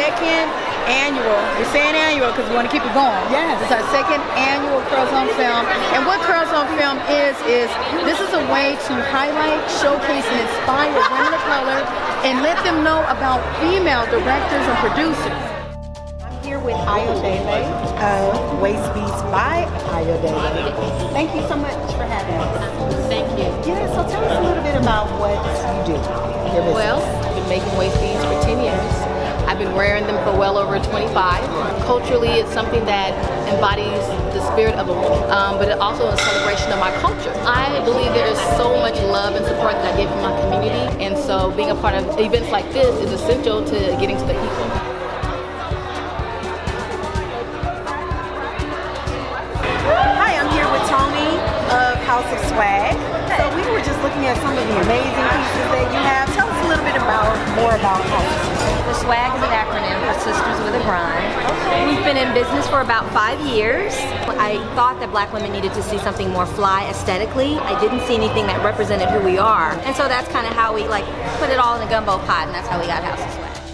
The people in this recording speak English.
second annual. We're saying annual because we want to keep it going. Yes. It's our second annual Kurlz on Film. And what Kurlz on Film is, is this is a way to highlight, showcase, and inspire women of color and let them know about female directors and producers. I'm here with Ayodele of Waist Beads by Ayodele. Thank you so much for having us. Thank you. Yeah, so tell us a little bit about what you do. Your. Well, I've been making waist beads for 10 years. I've been wearing them for well over 25. Culturally, it's something that embodies the spirit of a woman, um, but it also is a celebration of my culture. I believe there is so much love and support that I get from my community, and so being a part of events like this is essential to getting to the people. Hi, I'm here with Tony of House of Swag. So we were just looking at some of the amazing pieces that you have. Tell us a little bit about more about House The SWAG is an acronym for Sisters with a Grind. We've been in business for about five years. I thought that black women needed to see something more fly aesthetically. I didn't see anything that represented who we are. And so that's kind of how we like put it all in a gumbo pot and that's how we got House of Swag.